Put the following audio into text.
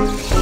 Bye.